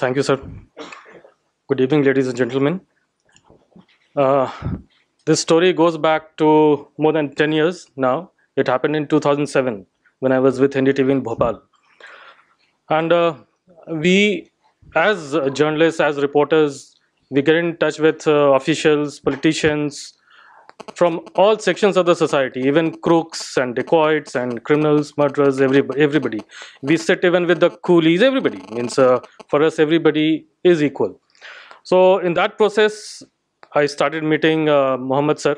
Thank you, sir. Good evening, ladies and gentlemen. Uh, this story goes back to more than 10 years now. It happened in 2007 when I was with NDTV in Bhopal. And uh, we, as journalists, as reporters, we get in touch with uh, officials, politicians, from all sections of the society, even crooks and dacoits and criminals, murderers, everybody. everybody. We sit even with the coolies, everybody. Means uh, for us, everybody is equal. So in that process, I started meeting uh, Muhammad sir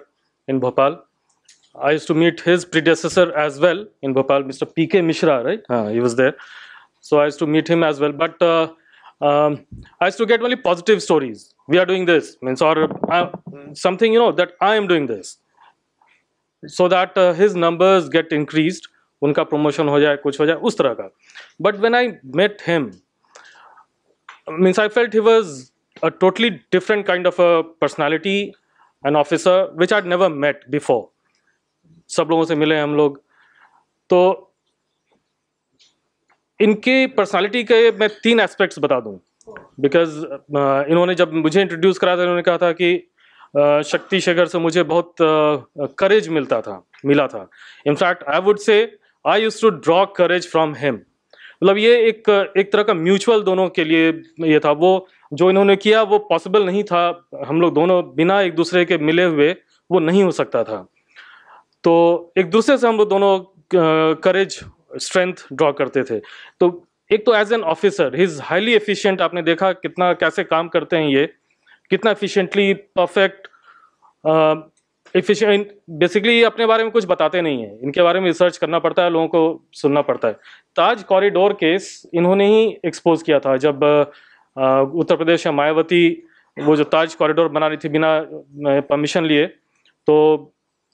in Bhopal. I used to meet his predecessor as well in Bhopal, Mr. P.K. Mishra, right? Uh, he was there. So I used to meet him as well. But uh, um, I used to get only positive stories. We are doing this, means or uh, something, you know, that I am doing this. So that uh, his numbers get increased, उनका promotion हो जाए, कुछ हो जाए, उस तरह का. But when I met him, means I felt he was a totally different kind of a personality, an officer, which I'd never met before. सब लोगों से मिले हम लोग तो इनके पर्सनालिटी के मैं तीन एस्पेक्ट्स बता दूँ। बिकॉज़ इन्होंने जब मुझे इंट्रोड्यूस करा था इन्होंने कहा था कि uh, शक्ति शेखर से मुझे बहुत करेज uh, मिलता था मिला था। In fact I would say I used to draw courage from him मतलब ये एक एक तरह का म्यूचुअल दोनों के लिए ये था। वो जो इन्होंने किया वो पॉसिबल नहीं था। हम लोग दोनों बिना एक दूसरे के मिले हुए वो नहीं हो सकता था। तो एक दूसरे से हम लोग दोनों करेज स्ट्रेंथ ड्रॉ करते थे। तो एक तो as an officer he is highly efficient आपने देखा कितना, कैसे काम करते हैं ये, कितना एफिशिएंटली परफेक्ट एफिशिएंट बेसिकली अपने बारे में कुछ बताते नहीं है। इनके बारे में रिसर्च करना पड़ता है, लोगों को सुनना पड़ता है। ताज कॉरिडोर केस इन्होंने ही एक्सपोज किया था, जब उत्तर प्रदेश में मायावती, वो जो ताज कॉरिडोर बना रही थी बिना परमिशन लिए तो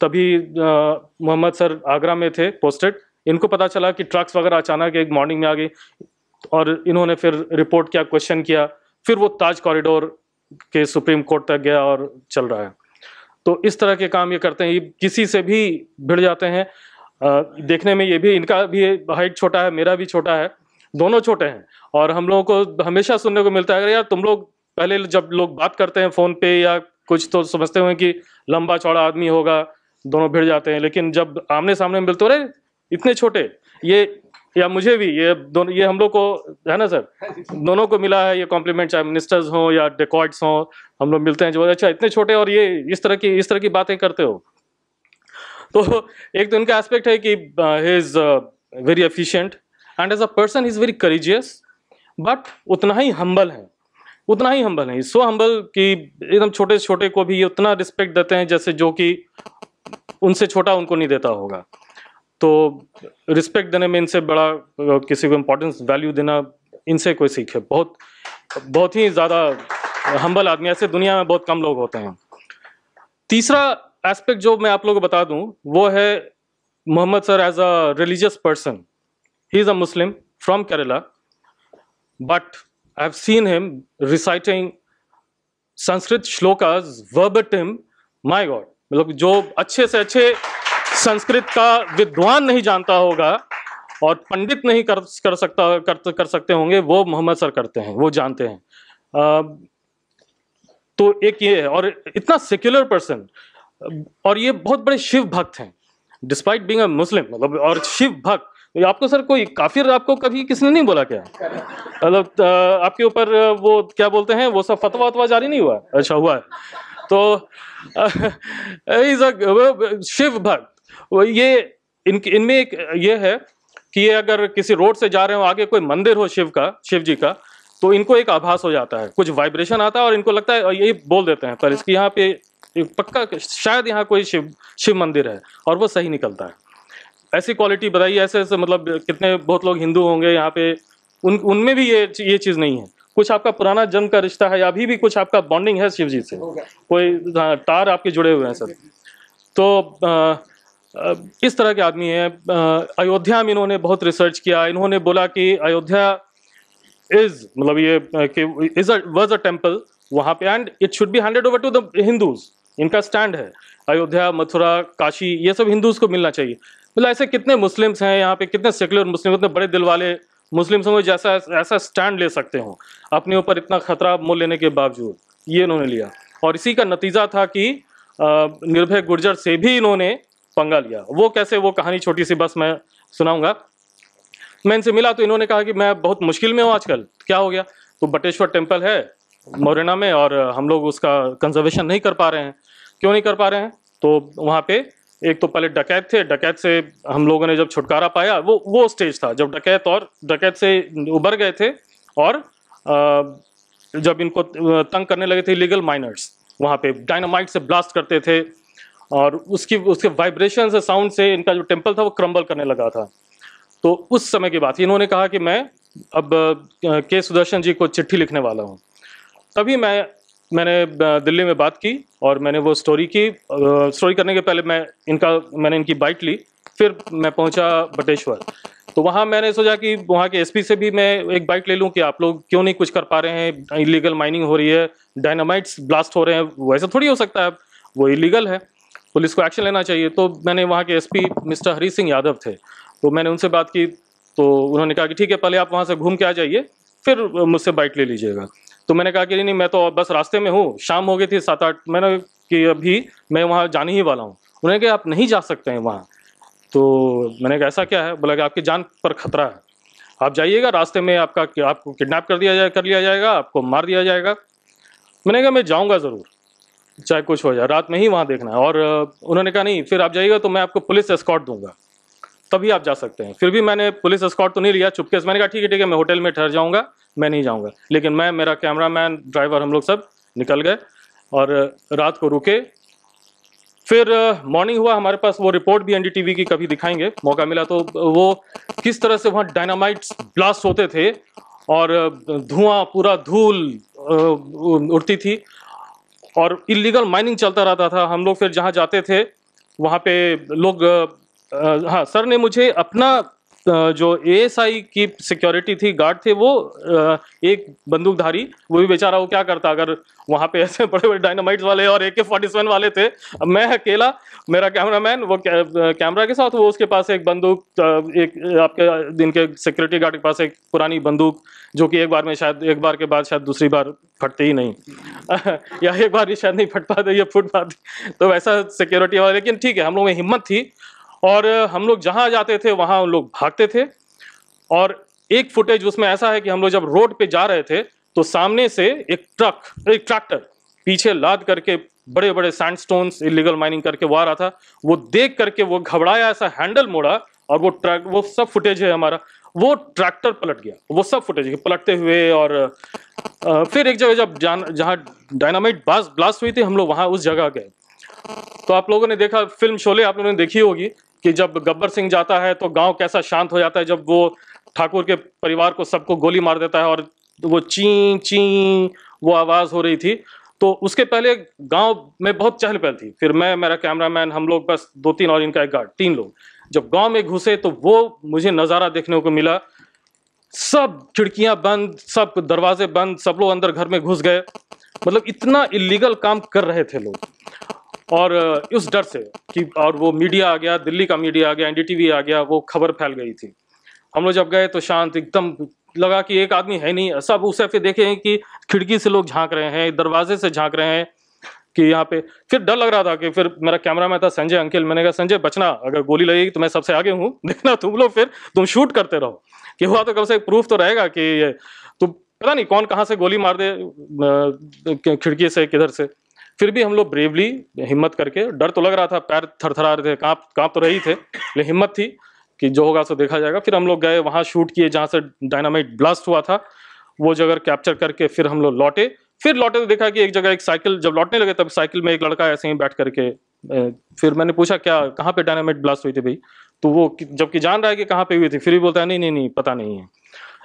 तभी मोहम्मद सर आगरा में थे पोस्टेड इनको पता चला कि ट्रक्स वगैरह अचानक एक मॉर्निंग में आ गई और इन्होंने फिर रिपोर्ट किया क्वेश्चन किया फिर वो ताज कॉरिडोर के सुप्रीम कोर्ट तक गया और चल रहा है। तो इस तरह के काम ये करते हैं ये किसी से भी भिड़ जाते हैं। आ, देखने में ये भी इनका भी हाइट छोटा है मेरा भी छोटा है दोनों छोटे हैं। और हम लोगों को हमेशा सुनने को मिलता है यार तुम लोग पहले जब लोग बात करते हैं फ़ोन पे या कुछ तो समझते हुए कि लंबा चौड़ा आदमी होगा दोनों भिड़ जाते हैं। लेकिन जब आमने सामने मिलते रहे इतने छोटे। ये, या मुझे भी, ये दोनों, ये हम लोग को, है ना सर? दोनों को मिला है, ये कॉम्प्लीमेंट चाहे मिनिस्टर्स हों या डेकॉर्ड्स हों, हम लोग मिलते हैं जो अच्छा इतने छोटे और ये इस तरह की, इस तरह की बातें करते हो। तो एक तो इनका एस्पेक्ट है कि is very efficient and as a person is very courageous but उतना ही हम्बल है। उतना ही हम्बल है। सो हम्बल कि एकदम छोटे छोटे को भी उतना रिस्पेक्ट देते हैं जैसे जो कि उनसे छोटा उनको नहीं देता होगा। तो रिस्पेक्ट देने में इनसे बड़ा किसी को इम्पोर्टेंस वैल्यू देना इनसे कोई सीखे बहुत बहुत ही ज़्यादा हम्बल आदमी, ऐसे दुनिया में बहुत कम लोग होते हैं। तीसरा एस्पेक्ट जो मैं आप लोगों को बता दूँ, वो है Mohammad sir as a religious person he is a Muslim from Kerala but I have seen him reciting Sanskrit shlokas verbatim my God मतलब जो अच्छे से अच्छे संस्कृत का विद्वान नहीं जानता होगा और पंडित नहीं कर कर सकता कर कर सकते होंगे वो मोहम्मद सर करते हैं वो जानते हैं। आ, तो एक ये है और इतना सेक्युलर पर्सन और ये बहुत बड़े शिव भक्त हैं। डिस्पाइट बीइंग अ मुस्लिम मतलब और शिव भक्त आपको सर कोई काफिर आपको कभी किसने नहीं बोला क्या? मतलब आपके ऊपर वो क्या बोलते हैं वो सब फतवा वतवा जारी नहीं हुआ? अच्छा हुआ है। तो शिव भक्त ये इन इनमें एक ये है कि ये अगर किसी रोड से जा रहे हो आगे कोई मंदिर हो शिव का शिव जी का तो इनको एक आभास हो जाता है। कुछ वाइब्रेशन आता है और इनको लगता है यही बोल देते हैं पर इसकी यहाँ पे पक्का शायद यहाँ कोई शिव शिव मंदिर है और वो सही निकलता है। ऐसी क्वालिटी बताइए ऐसे ऐसे मतलब कितने बहुत लोग हिंदू होंगे यहाँ पे उन उनमें भी ये ये चीज़ नहीं है। कुछ आपका पुराना जन्म का रिश्ता है या अभी भी कुछ आपका बॉन्डिंग है शिव जी से? कोई हाँ, तार आपके जुड़े हुए हैं सर। तो आ, इस तरह के आदमी हैं। अयोध्या में इन्होंने बहुत रिसर्च किया। इन्होंने बोला कि अयोध्या इज़ मतलब ये कि इज़ वॉज़ अ टेंपल वहाँ पे। And it should be handed over to the Hindus इनका स्टैंड है। अयोध्या, मथुरा, काशी, ये सब हिंदूज को मिलना चाहिए। मतलब ऐसे कितने मुस्लिम्स हैं यहाँ पे, कितने सेकुलर मुस्लिम इतने बड़े दिल वाले मुस्लिम समाज जैसा, ऐसा स्टैंड ले सकते हो। अपने ऊपर इतना खतरा मोल लेने के बावजूद ये इन्होंने लिया। और इसी का नतीजा था कि निर्भय गुर्जर से भी इन्होंने पंगा लिया। वो कैसे, वो कहानी छोटी सी, बस मैं सुनाऊँगा। मैं इनसे मिला तो इन्होंने कहा कि मैं बहुत मुश्किल में हूँ आजकल। क्या हो गया? तो बटेश्वर टेंपल है मोरेना में, और हम लोग उसका कंजर्वेशन नहीं कर पा रहे हैं। क्यों नहीं कर पा रहे हैं? तो वहाँ पे एक तो पहले डकैत थे, डकैत से हम लोगों ने जब छुटकारा पाया, वो वो स्टेज था, जब डकैत और, डकैत से उबर गए थे, और जब इनको तंग करने लगे थे लीगल माइनर्स वहाँ पे डायनामाइट से ब्लास्ट करते थे और उसकी, उसके वाइब्रेशन से साउंड से इनका जो टेंपल था, वो क्रम्बल करने लगा था। तो उस समय की बात, इन्होंने कहा कि मैं अब के सुदर्शन जी को चिट्ठी लिखने वाला हूँ। तभी मैं, मैंने दिल्ली में बात की और मैंने वो स्टोरी की। स्टोरी करने के पहले मैं इनका, मैंने इनकी बाइट ली, फिर मैं पहुँचा बटेश्वर। तो वहाँ मैंने सोचा कि वहाँ के एसपी से भी मैं एक बाइट ले लूँ कि आप लोग क्यों नहीं कुछ कर पा रहे हैं? इलीगल माइनिंग हो रही है डायनामाइट्स ब्लास्ट हो रहे हैं, वैसे थोड़ी हो सकता है वो इलीगल है। पुलिस को एक्शन लेना चाहिए। तो मैंने वहाँ के एसपी मिस्टर हरी सिंह यादव थे। तो मैंने उनसे बात की तो उन्होंने कहा कि ठीक है, पहले आप वहाँ से घूम के आ जाइए, फिर मुझसे बाइक ले लीजिएगा। तो मैंने कहा कि नहीं मैं तो बस रास्ते में हूँ, शाम हो गई थी सात आठ मैंने कि अभी मैं वहाँ जाने ही वाला हूँ। उन्होंने कहा, आप नहीं जा सकते हैं वहाँ। तो मैंने कहा, ऐसा क्या है? बोला कि आपकी जान पर खतरा है। आप जाइएगा, रास्ते में आपका आपको किडनैप कर दिया जाए, कर लिया जाएगा, आपको मार दिया जाएगा। मैंने कहा, मैं जाऊँगा ज़रूर। चाहे कुछ हो जाए। रात में ही वहाँ देखना है। और उन्होंने कहा, नहीं, फिर आप जाइएगा तो मैं आपको पुलिस एस्कॉट दूँगा। तभी आप जा सकते हैं। फिर भी मैंने पुलिस एस्कॉट तो नहीं लिया चुपके से मैंने कहा, ठीक है ठीक है, मैं होटल में ठहर जाऊँगा, मैं नहीं जाऊँगा। लेकिन मैं, मेरा कैमरा मैन ड्राइवर, हम लोग सब निकल गए और रात को रुके। फिर मॉर्निंग हुआ, हमारे पास वो रिपोर्ट भी एनडीटीवी की कभी दिखाएँगे, मौका मिला तो वो किस तरह से वहाँ डायनामाइट्स ब्लास्ट होते थे और धुआँ पूरा धूल उड़ती थी। और इलीगल माइनिंग चलता रहता था। हम लोग फिर जहाँ जाते थे, वहाँ पे लोग हाँ सर ने मुझे अपना जो एएसआई की सिक्योरिटी थी गार्ड थे, वो एक बंदूकधारी, वो भी बेचारा वो क्या करता, अगर वहाँ पे ऐसे बड़े बड़े डायनामाइट्स वाले और ए के फोर्टी सेवन वाले थे मैं अकेला, मेरा कैमरामैन वो कैमरा के साथ, वो उसके पास एक बंदूक एक, आपके दिन के सिक्योरिटी गार्ड के पास एक पुरानी बंदूक, जो कि एक बार में शायद, एक बार के बाद शायद दूसरी बार फटते ही नहीं। या एक बार ही शायद नहीं फट पाते, ये फुट पाते। तो वैसा सिक्योरिटी वाला, लेकिन ठीक है, हम लोग में हिम्मत थी और हम लोग जहाँ जाते थे वहाँ लोग भागते थे। और एक फुटेज उसमें ऐसा है कि हम लोग जब रोड पे जा रहे थे तो सामने से एक ट्रक एक ट्रैक्टर पीछे लाद करके बड़े बड़े सैंडस्टोन्स इलीगल माइनिंग करके वो आ रहा था। वो देख करके वो घबराया ऐसा हैंडल मोड़ा और वो ट्रक वो सब फुटेज है हमारा। वो ट्रैक्टर पलट गया। वो सब फुटेज पलटते हुए और आ, फिर एक जगह जब जान जहाँ डायनामाइट ब्लास्ट हुई थी हम लोग वहाँ उस जगह गए। तो आप लोगों ने देखा फ़िल्म शोले आप लोगों ने देखी होगी। कि जब गब्बर सिंह जाता है तो गाँव कैसा शांत हो जाता है जब वो ठाकुर के परिवार को सबको गोली मार देता है और वो ची ची, वो आवाज़ हो रही थी। तो उसके पहले गाँव में बहुत चहल पहल थी। फिर मैं, मेरा कैमरामैन, हम लोग बस दो तीन और इनका एक गार्ड, तीन लोग। जब गाँव में घुसे तो वो मुझे नज़ारा देखने को मिला। सब खिड़कियाँ बंद, सब दरवाजे बंद, सब लोग अंदर घर में घुस गए। मतलब इतना इलीगल काम कर रहे थे लोग। और उस डर से कि, और वो मीडिया आ गया, दिल्ली का मीडिया आ गया, एनडीटीवी आ गया, वो खबर फैल गई थी। हम लोग जब गए तो शांत, एकदम लगा कि एक आदमी है नहीं। सब उसे फिर देखे हैं कि खिड़की से लोग झाँक रहे हैं, दरवाजे से झाँक रहे हैं कि यहाँ पे। फिर डर लग रहा था कि फिर मेरा कैमरा मैन था संजय, अंकिल, मैंने कहा, संजय, बचना, अगर गोली लगेगी तो मैं सबसे आगे हूँ, देखना तुम लोग फिर, तुम शूट करते रहो। कि हुआ तो कम से प्रूफ तो रहेगा कि ये तो पता नहीं कौन कहाँ से गोली मार दे खिड़की से, किधर से। फिर भी हम लोग ब्रेवली हिम्मत करके, डर तो लग रहा था, पैर थरथरा रहे थे, काँप काँप तो रही थे, लेकिन हिम्मत थी कि जो होगा सो देखा जाएगा। फिर हम लोग गए, वहाँ शूट किए जहाँ से डायनामाइट ब्लास्ट हुआ था, वो जगह कैप्चर करके फिर हम लोग लौटे। फिर लौटे तो देखा कि एक जगह एक साइकिल जब लौटने लगे तब साइकिल में एक लड़का ऐसे ही बैठ करके फिर मैंने पूछा, क्या, कहाँ पे डायनामाइट ब्लास्ट हुई थी भाई? तो वो जबकि जान रहा है कि कहाँ पे हुई थी, फिर भी बोलता है, नहीं नहीं नहीं, पता नहीं है।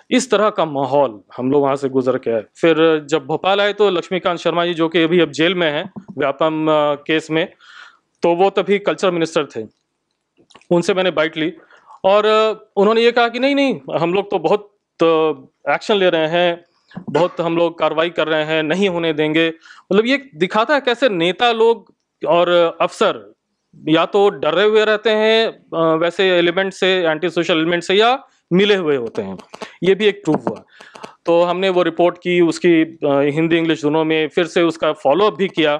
इस तरह का माहौल हम लोग वहाँ से गुजर के आए। फिर जब भोपाल आए तो लक्ष्मीकांत शर्मा जी, जो कि अभी अब जेल में हैं, व्यापम केस में तो वो तभी कल्चर मिनिस्टर थे। उनसे मैंने बाइट ली और उन्होंने ये कहा कि नहीं नहीं, हम लोग तो बहुत एक्शन ले रहे हैं, बहुत हम लोग कार्रवाई कर रहे हैं, नहीं होने देंगे। मतलब ये दिखाता है कैसे नेता लोग और अफसर या तो डरे हुए रहते हैं वैसे एलिमेंट से एंटी सोशल एलिमेंट से, या मिले हुए होते हैं। ये भी एक प्रूफ हुआ। तो हमने वो रिपोर्ट की, उसकी हिंदी, इंग्लिश दोनों में फिर से उसका फॉलोअप भी किया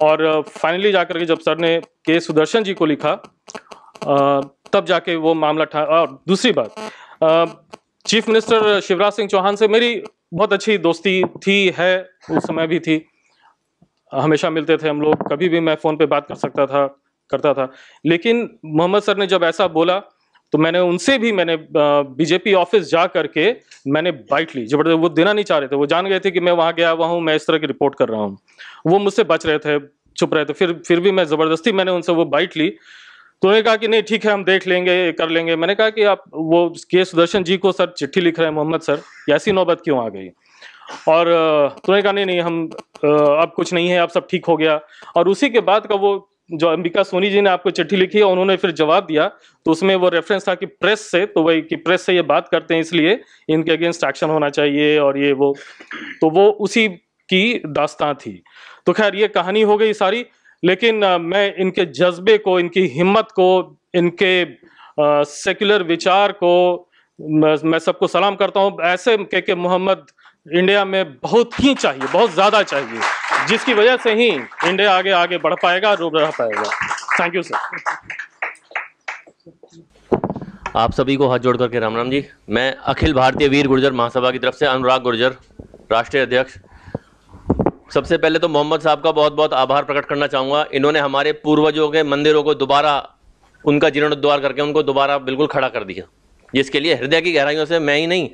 और फाइनली जाकर के जब सर ने के सुदर्शन जी को लिखा तब जाके वो मामला ठा, और दूसरी बात चीफ मिनिस्टर शिवराज सिंह चौहान से मेरी बहुत अच्छी दोस्ती थी, है, उस समय भी थी। हमेशा मिलते थे हम लोग, कभी भी मैं फ़ोन पे बात कर सकता था, करता था। लेकिन मोहम्मद सर ने जब ऐसा बोला तो मैंने उनसे भी, मैंने बीजेपी ऑफ़िस जा करके मैंने बाइट ली। ज़बरदस्त, वो देना नहीं चाह रहे थे। वो जान गए थे कि मैं वहाँ गया हुआ हूँ, मैं इस तरह की रिपोर्ट कर रहा हूँ। वो मुझसे बच रहे थे, चुप रहे थे। फिर फिर भी मैं ज़बरदस्ती मैंने उनसे वो बाइट ली। तो उन्होंने कहा कि नहीं, ठीक है, हम देख लेंगे, कर लेंगे। मैंने कहा कि आप, वो के सुदर्शन जी को सर चिट्ठी लिख रहे हैं, मोहम्मद सर। ऐसी नौबत क्यों आ गई? और तो उन्होंने कहा, नहीं नहीं, हम अब कुछ नहीं है, अब सब ठीक हो गया। और उसी के बाद का वो जो अंबिका सोनी जी ने आपको चिट्ठी लिखी और उन्होंने फिर जवाब दिया। तो उसमें वो रेफरेंस था कि प्रेस से तो वही कि प्रेस से ये बात करते हैं, इसलिए इनके अगेंस्ट एक्शन होना चाहिए और ये वो। तो वो उसी की दास्तां थी। तो खैर, ये कहानी हो गई सारी, लेकिन मैं इनके जज्बे को, इनकी हिम्मत को, इनके सेक्युलर विचार को मैं सबको सलाम करता हूँ। ऐसे के के मोहम्मद इंडिया में बहुत ही चाहिए, बहुत ज़्यादा चाहिए, जिसकी वजह से ही इंडिया आगे आगे बढ़ पाएगा रूब रह पाएगा। थैंक यू सर आप सभी को हाथ जोड़ करके राम राम जी। मैं अखिल भारतीय वीर गुर्जर महासभा की तरफ़ से अनुराग गुर्जर, राष्ट्रीय अध्यक्ष। सबसे पहले तो मोहम्मद साहब का बहुत बहुत आभार प्रकट करना चाहूँगा। इन्होंने हमारे पूर्वजों के मंदिरों को दोबारा, उनका जीर्णोद्वार करके उनको दोबारा बिल्कुल खड़ा कर दिया। जिसके लिए हृदय की गहराइयों से मैं ही नहीं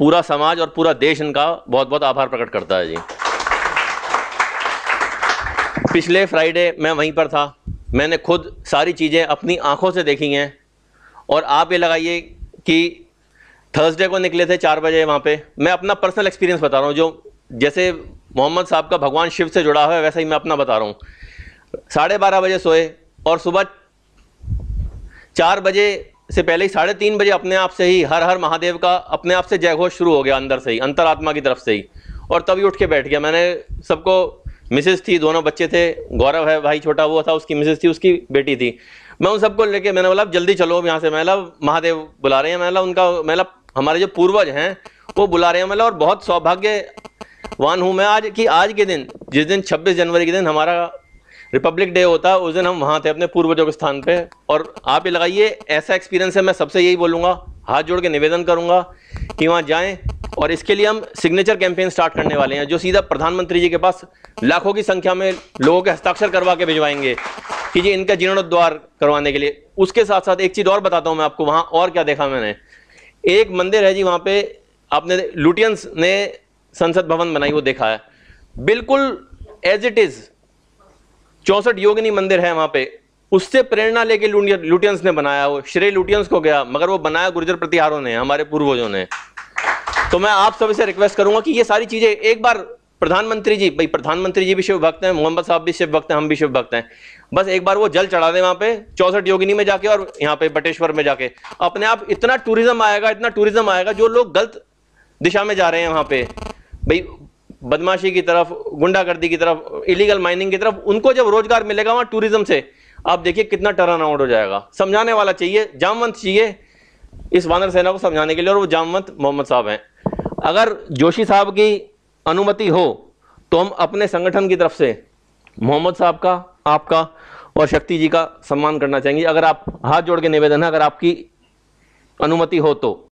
पूरा समाज और पूरा देश इनका बहुत बहुत आभार प्रकट करता है जी। पिछले फ्राइडे मैं वहीं पर था। मैंने खुद सारी चीज़ें अपनी आँखों से देखी हैं। और आप ये लगाइए कि थर्सडे को निकले थे चार बजे वहाँ पे। मैं अपना पर्सनल एक्सपीरियंस बता रहा हूँ, जो जैसे मोहम्मद साहब का भगवान शिव से जुड़ा हुआ है, वैसा ही मैं अपना बता रहा हूँ। साढ़े बारह बजे सोए और सुबह चार बजे से पहले ही साढ़े तीन बजे अपने आप से ही हर हर महादेव का अपने आप से जय घोष शुरू हो गया अंदर से ही, अंतरात्मा की तरफ़ से ही। और तभी उठ के बैठ गया। मैंने सबको मिसेस थी, दोनों बच्चे थे, गौरव है भाई छोटा, वो था, उसकी मिसेस थी, उसकी बेटी थी। मैं उन सबको लेके, मैंने बोला जल्दी चलो यहाँ से। मैं महादेव बुला रहे हैं। मैं उनका, मैं हमारे जो पूर्वज हैं, वो बुला रहे हैं। मतलब और बहुत सौभाग्यवान हूँ मैं आज कि आज के दिन, जिस दिन 26 जनवरी के दिन हमारा रिपब्लिक डे होता है उस दिन हम वहाँ थे अपने पूर्वजों के स्थान पे। और आप ये लगाइए, ऐसा एक्सपीरियंस है, मैं सबसे यही बोलूँगा, हाथ जोड़ के निवेदन करूँगा कि वहाँ जाएँ। और इसके लिए हम सिग्नेचर कैंपेन स्टार्ट करने वाले हैं, जो सीधा प्रधानमंत्री जी के पास लाखों की संख्या में लोगों के हस्ताक्षर करवा के भिजवाएँगे कि जी इनका जीर्णोद्वार करवाने के लिए। उसके साथ साथ एक चीज़ और बताता हूँ मैं आपको, वहाँ और क्या देखा मैंने। एक मंदिर है जी, वहाँ पे आपने लुटियंस ने संसद भवन बनाई, वो देखा है। बिल्कुल एज इट इज़ चौसठ योगिनी मंदिर है वहाँ पे। उससे प्रेरणा लेके लुटियंस ने बनाया वो। श्रेय लुटियंस को गया, मगर वो बनाया गुर्जर प्रतिहारों ने, हमारे पूर्वजों ने। तो मैं आप सभी से रिक्वेस्ट करूँगा कि ये सारी चीज़ें एक बार प्रधानमंत्री जी, भाई प्रधानमंत्री जी भी शिव भक्त हैं, मोहम्मद साहब भी शिव भक्त हैं, हम भी शिव भक्त हैं। बस एक बार वो जल चढ़ा दें वहाँ पे, चौसठ योगिनी में जाके और यहाँ पे बटेश्वर में जाके। अपने आप इतना टूरिज़्म आएगा, इतना टूरिज़्म आएगा, जो लोग गलत दिशा में जा रहे हैं वहाँ पे। भाई बदमाशी की तरफ़, गुंडागर्दी की तरफ़ इलीगल माइनिंग की तरफ़, उनको जब रोज़गार मिलेगा वहाँ टूरिज़्म से, आप देखिए कितना टर्न आउट हो जाएगा। समझाने वाला चाहिए, जामवंत चाहिए इस वानर सेना को समझाने के लिए, और वो जामवंत मोहम्मद साहब हैं। अगर जोशी साहब की अनुमति हो तो हम अपने संगठन की तरफ़ से मोहम्मद साहब का, आपका और शक्ति जी का सम्मान करना चाहेंगे। अगर आप हाथ जोड़ के निवेदन है, अगर आपकी अनुमति हो तो।